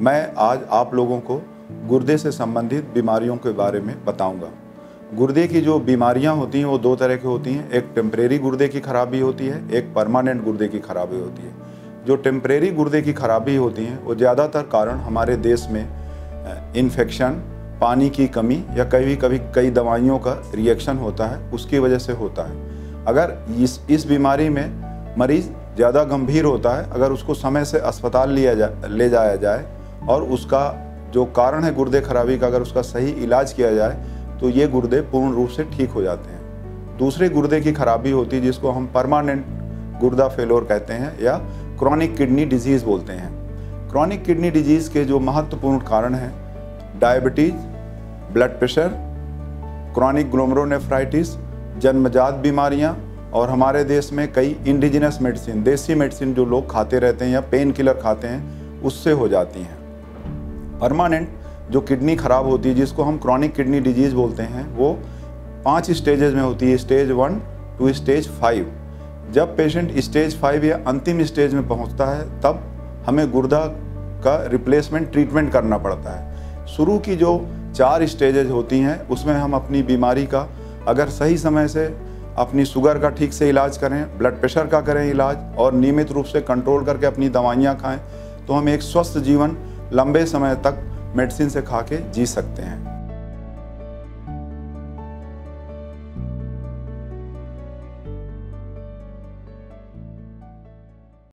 मैं आज आप लोगों को गुर्दे से संबंधित बीमारियों के बारे में बताऊँगा। गुर्दे की जो बीमारियाँ होती हैं, वो दो तरह की होती हैं। एक टेम्परेरी गुर्दे की खराबी होती है, एक परमानेंट गुर्दे की खराबी होती है। जो टेम्परेरी गुर्दे की खराबी होती हैं, वो ज़्यादातर कारण हमारे देश में इन्फेक्शन पानी की कमी या कभी कभी कई दवाइयों का रिएक्शन होता है, उसकी वजह से होता है। अगर इस इस बीमारी में मरीज़ ज़्यादा गंभीर होता है, अगर उसको समय से अस्पताल लिया जा, ले जाया जाए और उसका जो कारण है गुर्दे खराबी का, अगर उसका सही इलाज किया जाए तो ये गुर्दे पूर्ण रूप से ठीक हो जाते हैं। दूसरे गुर्दे की खराबी होती है, जिसको हम परमानेंट गुर्दा फेलोर कहते हैं, या क्रॉनिक किडनी डिज़ीज़ बोलते हैं। क्रॉनिक किडनी डिज़ीज़ के जो महत्वपूर्ण कारण हैं diabetes blood pressure chronic glomerulonephritis जन्मजात बीमारियाँ और हमारे देश में कई इंडिजिनस मेडिसिन देसी मेडिसिन जो लोग खाते रहते हैं या पेन किलर खाते हैं, उससे हो जाती हैं। परमानेंट जो किडनी खराब होती है, जिसको हम क्रॉनिक किडनी डिज़ीज़ बोलते हैं, वो पाँच स्टेजेस में होती है। Stage one two stage five जब पेशेंट स्टेज फाइव या अंतिम स्टेज में पहुँचता है, तब हमें गुर्दा का रिप्लेसमेंट ट्रीटमेंट करना पड़ता है। शुरू की जो चार स्टेजेज होती हैं, उसमें हम अपनी बीमारी का अगर सही समय से अपनी शुगर का ठीक से इलाज करें ब्लड प्रेशर का करें इलाज और नियमित रूप से कंट्रोल करके अपनी दवाइयाँ खाएँ तो हम एक स्वस्थ जीवन लंबे समय तक मेडिसिन से खा के जी सकते हैं।